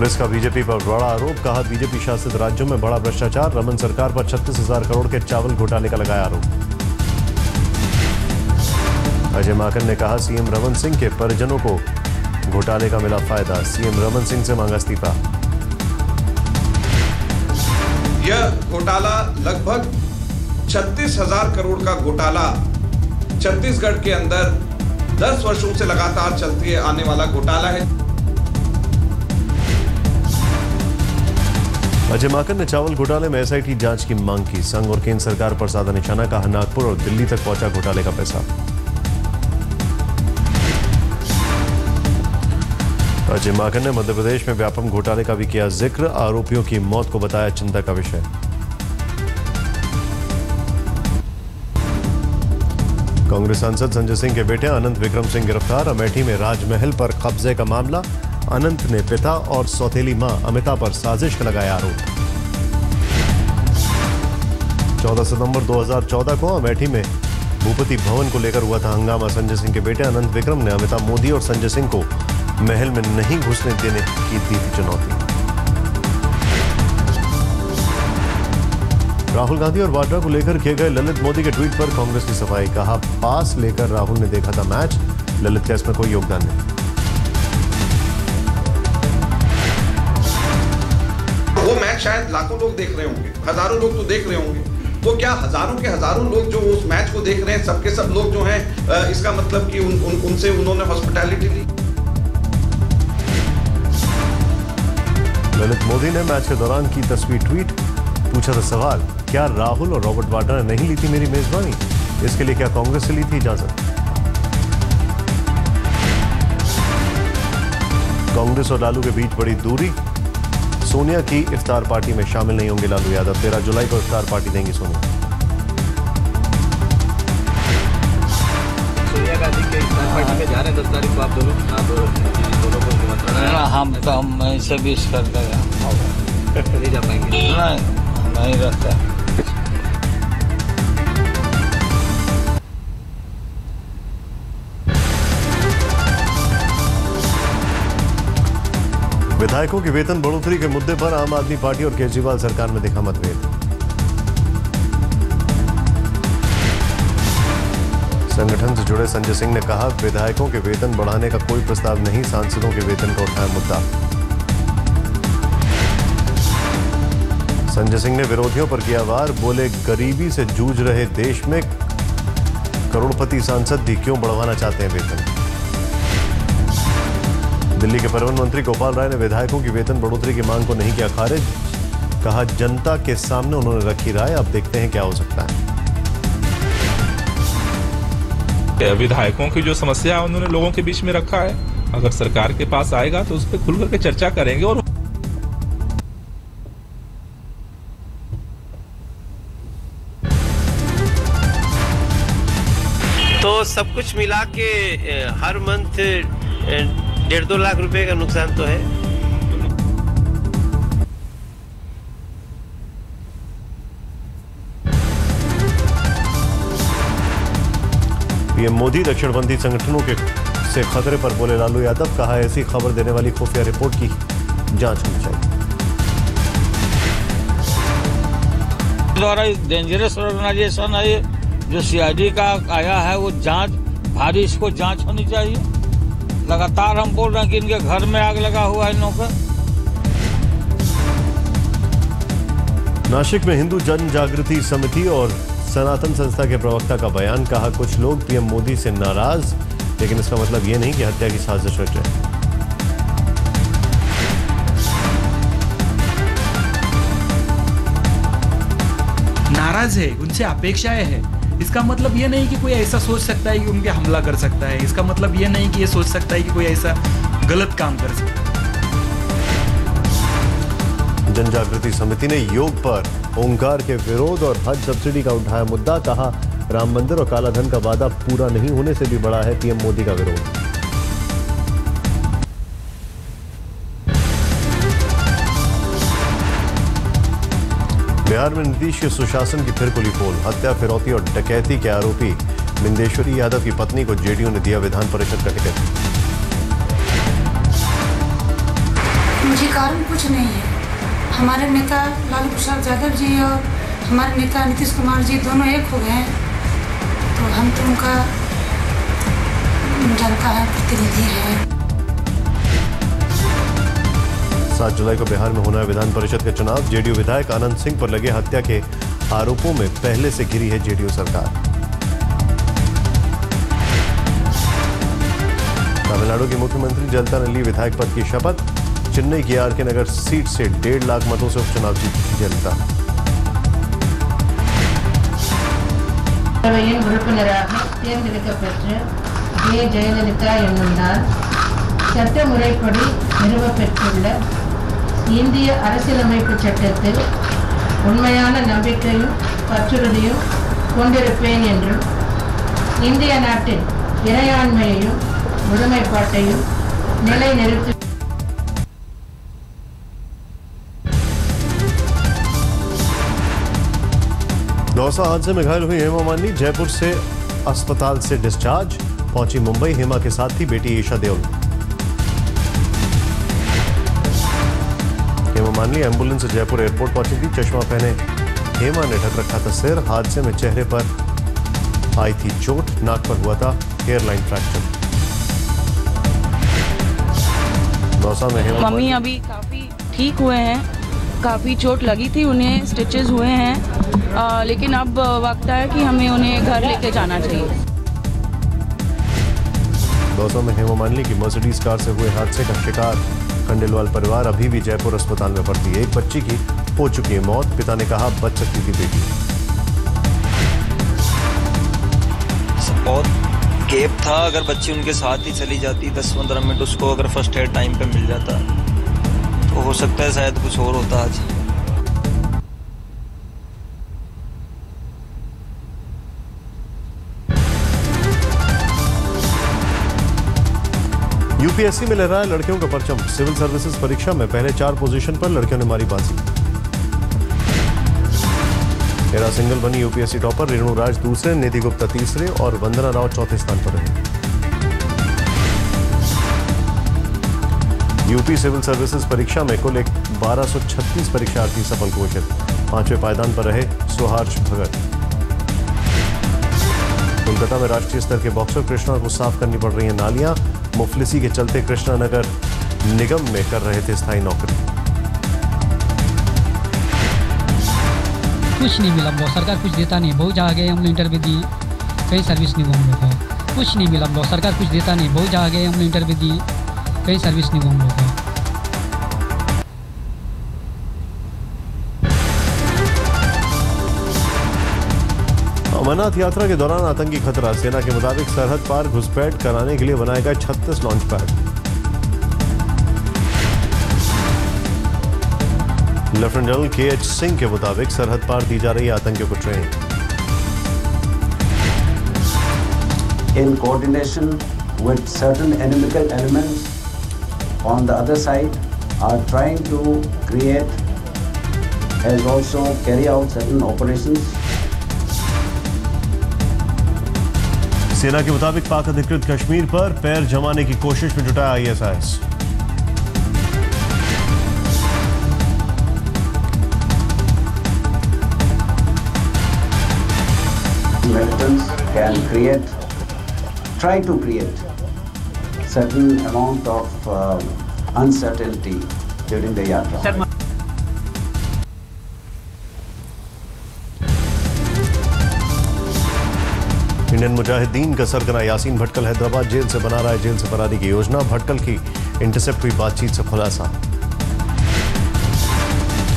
कांग्रेस का बीजेपी पर बड़ा आरोप, कहा बीजेपी शासित राज्यों में बड़ा भ्रष्टाचार, रमन सरकार पर छत्तीस हज़ार करोड़ के चावल घोटाले का लगाया आरोप। अजय माकन ने कहा, सीएम रमन सिंह के परिजनों को घोटाले का मिला फ़ायदा, सीएम रमन सिंह से मांगा इस्तीफा। यह घोटाला लगभग छत्तीस हज़ार करोड़ का घोटाला छत्तीसगढ़ के अंदर दस वर्षों से लगातार चलते आने वाला घोटाला है। अजय माकन ने चावल घोटाले में एसआईटी जाँच की मांग की। संघ और केंद्र सरकार पर साधा निशाना, कहा नागपुर और दिल्ली तक पहुँचा घोटाले का पैसा। अजय माकन ने मध्य प्रदेश में व्यापम घोटाले का भी किया ज़िक्र। आरोपियों की मौत को बताया चिंता का विषय। कांग्रेस सांसद संजय सिंह के बेटे अनंत विक्रम सिंह गिरफ़्तार। अमेठी में राजमहल पर कब्जे का मामला। अनंत ने पिता और सौतेली माँ अमिता पर साजिश का लगाया आरोप। 14 सितंबर 2014 को अमेठी में भूपति भवन को लेकर हुआ था हंगामा। संजय सिंह के बेटे अनंत विक्रम ने अमिता मोदी और संजय सिंह को महल में नहीं घुसने देने की दी थी चुनौती। राहुल गांधी और वाड्रा को लेकर किए गए ललित मोदी के ट्वीट पर कांग्रेस की सफ़ाई, कहा, पास लेकर राहुल ने देखा था मैच, ललित का इसमें कोई योगदान नहीं। शायद लाखों लोग देख रहे होंगे हज़ारों लोग तो देख रहे होंगे। तो क्या हज़ारों के हज़ारों लोग जो उस मैच को देख रहे हैं सबके सब लोग जो हैं इसका मतलब कि उन, उन, उनसे उन्होंने हॉस्पिटैलिटी ली? ललित मोदी ने मैच के दौरान की तस्वीर ट्वीट पूछा था सवाल क्या राहुल और रॉबर्ट वाड्रा ने नहीं ली थी मेरी मेजबानी? इसके लिए क्या कांग्रेस से ली थी इजाज़त? कांग्रेस और लालू के बीच बड़ी दूरी सोनिया की इफ्तार पार्टी में शामिल नहीं होंगे लालू यादव। तेरह जुलाई को इफ्तार पार्टी देंगी सोनिया। सोनिया गांधी के इफ्तार पार्टी में जा रहे हैं दस तारीख को आप दोनों आप दोनों को निमंत्रण हम तो हम इसे भी इस कर देगा नहीं जा पाएँगे। नहीं नहीं रहता। विधायकों की वेतन बढ़ोतरी के मुद्दे पर आम आदमी पार्टी और केजरीवाल सरकार में दिखा मतभेद। संगठन से जुड़े संजय सिंह ने कहा, विधायकों के वेतन बढ़ाने का कोई प्रस्ताव नहीं, सांसदों के वेतन का उठाया मुद्दा। संजय सिंह ने विरोधियों पर किया वार, बोले, गरीबी से जूझ रहे देश में करोड़पति सांसद भी क्यों बढ़वाना चाहते हैं वेतन? दिल्ली के परिवहन मंत्री गोपाल राय ने विधायकों की वेतन बढ़ोतरी की मांग को नहीं किया खारिज। कहा जनता के सामने उन्होंने रखी राय अब देखते हैं क्या हो सकता है। विधायकों की जो समस्या है उन्होंने लोगों के बीच में रखा है। अगर सरकार के पास आएगा तो उस पर खुल करके चर्चा करेंगे और तो सब कुछ मिला के हर मंथ डेढ़ दो लाख रुपए का नुकसान तो है। पीएम मोदी दक्षिणपंथी संगठनों के से खतरे पर बोले लालू यादव कहा ऐसी खबर देने वाली खुफिया रिपोर्ट की जाँच होनी चाहिए द्वारा डेंजरस ऑर्गेनाइजेशन है जो सीआईडी का आया है वो जाँच भारी इसको जाँच होनी चाहिए। लगातार हम बोल रहे हैं कि इनके घर में आग लगा हुआ है इन का। नासिक में हिंदू जन जागृति समिति और सनातन संस्था के प्रवक्ता का बयान कहा कुछ लोग पीएम मोदी से नाराज़ लेकिन इसका मतलब ये नहीं कि हत्या की साजिश रच रहे नाराज़ है उनसे अपेक्षाएँ है। इसका मतलब ये नहीं कि कोई ऐसा सोच सकता है कि उनके हमला कर सकता है। इसका मतलब ये नहीं कि ये सोच सकता है कि कोई ऐसा गलत काम कर सकता है। जन जागृति समिति ने योग पर ओंकार के विरोध और हज सब्सिडी का उठाया मुद्दा, कहा, राम मंदिर और कालाधन का वादा पूरा नहीं होने से भी बड़ा है पीएम मोदी का विरोध। बिहार में नीतीश के सुशासन की फिर खुली पोल हत्या, फिरौती और डकैती के आरोपी बिंदेश्वरी यादव की पत्नी को जेडीयू ने दिया विधान परिषद का टिकट। जी कारण कुछ नहीं है। हमारे नेता लालू प्रसाद यादव जी और हमारे नेता नीतीश कुमार जी दोनों एक हो गए तो हम तो उनका जनता है प्रतिनिधि है। सात जुलाई को बिहार में होना है विधान परिषद का चुनाव जेडीयू विधायक आनंद सिंह पर लगे हत्या के आरोपों में पहले से घिरी है जेडीयू सरकार तमिलनाडु के मुख्यमंत्री जलता ने ली विधायक पद की शपथ चेन्नई की आर के नगर सीट से डेढ़ लाख मतों से उपचुनाव जीती जलता பேரவையின் உறுப்பினராக தேர்ந்தெடுக்கப்பெற்ற ஜே ஜெயலலிதா என்னும் நான் சட்ட முறைப்படி நிறுவப்பெற்றுள்ள இந்திய அரசியலமைப்பு சட்டத்தில் உண்மையான நம்பிக்கையும் பற்றுறுதியும் கொண்டிருப்பேன் என்றும் இந்திய நாட்டின் இறையாண்மையையும் ஒருமைப்பாட்டையும் நிலைநிறுத்தி दौसा हादसे में घायल हुई हेमा मालिनी जयपुर से अस्पताल से डिस्चार्ज पहुंची मुंबई हेमा के साथ थी बेटी ईशा देओल मालिनी एंबुलेंस जयपुर एयरपोर्ट पहुँची थी। चश्मा पहने हेमा ने ढक रखा था सिर। हादसे में चेहरे पर आई थी चोट। नाक पर हुआ था हेयरलाइन फ्रैक्चर दौसा में हेमा मम्मी अभी काफ़ी ठीक हुए हैं। काफ़ी चोट लगी थी उन्हें स्टिचेस हुए हैं। अ, लेकिन अब वक्त है कि हमें उन्हें घर लेके जाना चाहिए। दौसा में हेमा मालिनी की मर्सिडीज कार से हुए हादसे का शिकार। खंडेलवाल परिवार अभी भी जयपुर अस्पताल में भर्ती है एक बच्ची की हो चुकी है मौत, पिता ने कहा, बच सकती थी बेटी। बहुत गैप था, अगर बच्ची उनके साथ ही चली जाती दस पंद्रह मिनट उसको अगर फ़र्स्ट एड टाइम पे मिल जाता तो हो सकता है शायद कुछ और होता आज। यूपीएससी में लहराया लड़कियों का परचम। सिविल सर्विसेज़ परीक्षा में पहले चार पोजीशन पर लड़कियों ने मारी बाजी। मेरा सिंगल बनी यूपीएससी टॉपर रेणु राज, दूसरे निधि गुप्ता तीसरे और वंदना राव चौथे स्थान पर रहे। यूपी सिविल सर्विसेज़ परीक्षा में कुल एक 1236 परीक्षार्थी सफल घोषित पाँचवें पायदान पर रहे सुहार्ष भगत। कोलकाता में राष्ट्रीय स्तर के बॉक्सर कृष्णा को साफ़ करनी पड़ रही है नालियाँ। मुफलिसी के चलते कृष्णा नगर निगम में कर रहे थे स्थायी नौकरी। कुछ नहीं मिला सरकार कुछ देता नहीं। बहुत जगह गए हम इंटरव्यू दी। कहीं सर्विस नहीं लोग को कुछ नहीं मिला सरकार कुछ देता नहीं। बहुत जगह गए हम इंटरव्यू दी। कहीं सर्विस नहीं हुआ हम अमरनाथ यात्रा के दौरान आतंकी खतरा सेना के मुताबिक सरहद पार घुसपैठ कराने के लिए बनाएगा छत्तीस launch pad lieutenant general K H Singh के मुताबिक सरहद पार दी जा रही आतंकियों को train in coordination with certain inimical element on the other side are trying to create as also carry out certain operations. सेना के मुताबिक पाक अधिकृत कश्मीर पर पैर जमाने की कोशिश में जुटा ISIS. Weapons can create try to create certain amount of uncertainty during the yatra Indian Mujahideen का सरगना यासीन भटकल हैदराबाद जेल से बना रहा है। जेल से फरारी की योजना, भटकल की इंटरसेप्ट हुई बातचीत से खुलासा।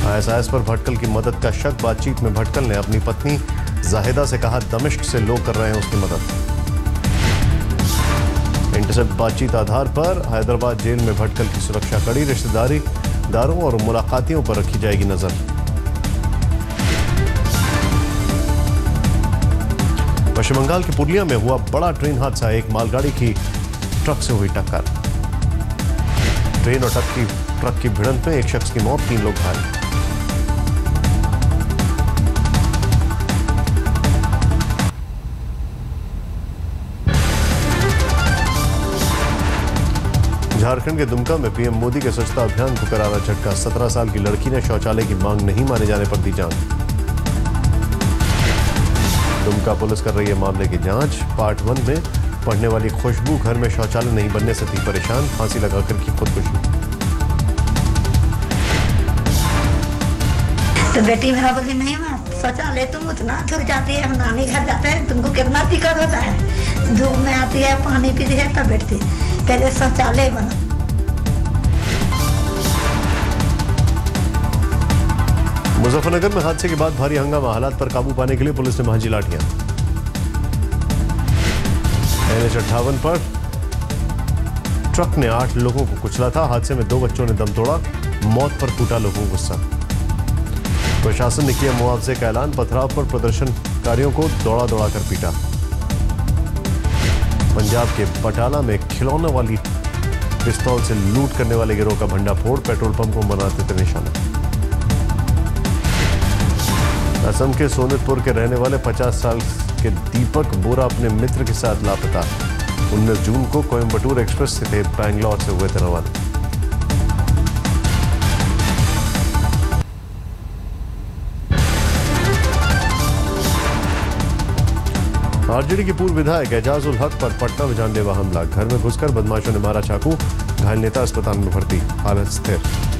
आईएसआईएस पर भटकल की मदद का शक, बातचीत में भटकल ने अपनी पत्नी जाहिदा से कहा, दमिश्क से लोग कर रहे हैं उसकी मदद। इंटरसेप्ट बातचीत आधार पर हैदराबाद जेल में भटकल की सुरक्षा कड़ी, रिश्तेदारी, दारों और मुलाकातियों पर रखी जाएगी नज़र। पश्चिम बंगाल के पुरलिया में हुआ बड़ा ट्रेन हादसा। एक मालगाड़ी की ट्रक से हुई टक्कर। ट्रेन और ट्रक की ट्रक की भिड़ंत में एक शख्स की मौत, तीन लोग घायल। झारखंड के दुमका में पीएम मोदी के स्वच्छता अभियान को करारा झटका। सत्रह साल की लड़की ने शौचालय की मांग नहीं माने जाने पर दी जान। दुमका पुलिस कर रही है मामले की जाँच। पार्ट वन में पढ़ने वाली खुशबू घर में शौचालय नहीं बनने से थी परेशान, फांसी लगाकर की खुदकुशी। तो बेटी मेरा बोली, नहीं माँ, शौचालय तुम उतना दूर जाती है, हम नानी घर जाते हैं, तुमको कितना दिक्कत होता है? धूप में आती है, पानी पीती है, तब बैठती पहले शौचालय बना। मुजफ्फरनगर में हादसे के बाद भारी हंगामा। हालात पर काबू पाने के लिए पुलिस ने भांजी लाठियाँ। एनएच अट्ठावन पर ट्रक ने आठ लोगों को कुचला था। हादसे में दो बच्चों ने दम तोड़ा, मौत पर टूटा लोगों को गुस्सा। प्रशासन ने किया मुआवजे का ऐलान, पथराव पर प्रदर्शनकारियों को दौड़ा दौड़ा कर पीटा। पंजाब के बटाला में खिलौने वाली पिस्तौल से लूट करने वाले गिरोह का भंडाफोड़, पेट्रोल पंप को मनाते थे निशाना। असम के सोनितपुर के रहने वाले 50 साल के दीपक बोरा अपने मित्र के साथ लापता। 19 जून को कोयम्बटूर एक्सप्रेस से थे बैंगलोर से हुए थे रवाना आरजेडी के पूर्व विधायक एजाज उल हक पर पटना में जानलेवा हमला। घर में घुसकर बदमाशों ने मारा चाकू। घायल नेता अस्पताल में भर्ती। हालत स्थिर।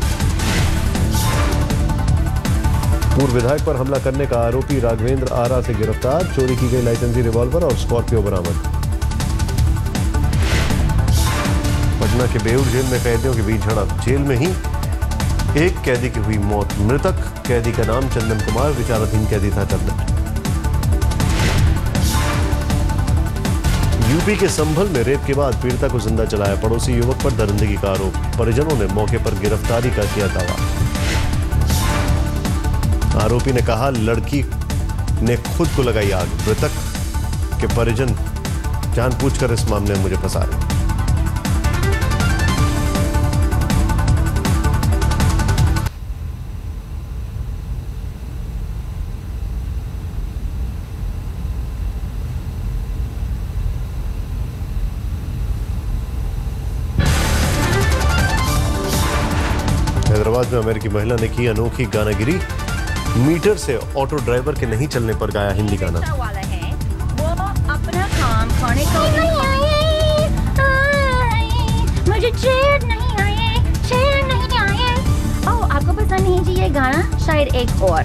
पूर्व विधायक पर हमला करने का आरोपी राघवेंद्र आरा से गिरफ़्तार, चोरी की गई लाइसेंसी रिवॉल्वर और स्कॉर्पियो बरामद। पटना के बेउर जेल में कैदियों के बीच झड़प, जेल में ही एक कैदी की हुई मौत, मृतक कैदी का नाम चंदन कुमार, विचाराधीन कैदी था चंदन। यूपी के संभल में रेप के बाद पीड़िता को ज़िंदा चलाया पड़ोसी युवक पर दरिंदगी का आरोप, परिजनों ने मौके पर गिरफ्तारी का किया दावा। आरोपी ने कहा, लड़की ने खुद को लगाई आग। मृतक के परिजन जानबूझकर इस मामले में मुझे फंसा रहे हैदराबाद में अमेरिकी महिला ने की अनोखी गानागिरी। मीटर से ऑटो ड्राइवर के नहीं चलने पर गाया हिंदी गाना। है। अपना काम खाने को नहीं आए आए, मुझे चेयर नहीं आए चेयर नहीं आए। ओ आपको पसंद नहीं जी ये गाना? शायद एक और।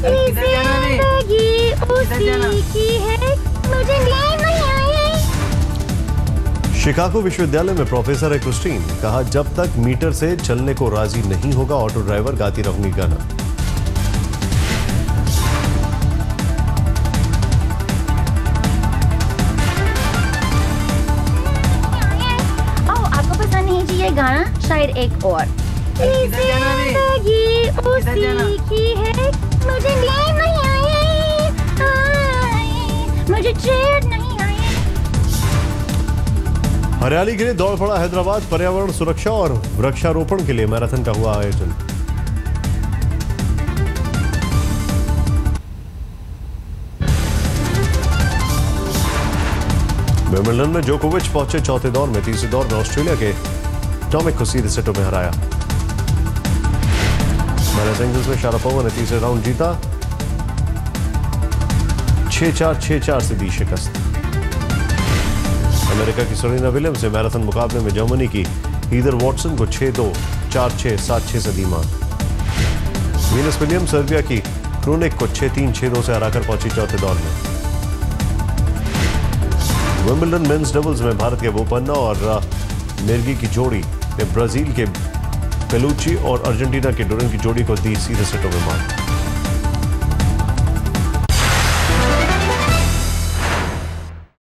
ज़िंदगी उसी की है मुझे नींद नहीं शिकागो विश्वविद्यालय में प्रोफेसर है क्रिस्टीन कहा जब तक मीटर से चलने को राज़ी नहीं होगा ऑटो ड्राइवर गाती रहूँगी गाना। गाना शायद एक और। ज़िंदगी उसी की है मुझे नींद नहीं आए आए, मुझे चेयर नहीं आए हरियाली के लिए दौड़ पड़ा हैदराबाद पर्यावरण सुरक्षा और वृक्षारोपण के लिए मैराथन का हुआ आयोजन। विमिल्टन में जोकोविच पहुँचे चौथे दौर में तीसरे दौर में ऑस्ट्रेलिया के टॉमिक को सीधे सेटों में हराया मैरिस सिंगल्स में शारापोवा ने तीसरे राउंड जीता छह चार छह चार से दी शिकस्त अमेरिका की सरीना विलियम्स ने मैराथन मुकाबले में जर्मनी की हीदर वॉटसन को 6-2, 4-6, 7-6 से दी मात वीनस विलियम सर्बिया की क्रोनिक को 6-3, 6-2 से हराकर पहुँची चौथे दौर में विंबलडन मेंस डबल्स में भारत के बोपन्ना और मिर्गी की जोड़ी ने ब्राज़ील के पेलुची और अर्जेंटीना के डोरन की जोड़ी को दी सीधे सेटों में मात।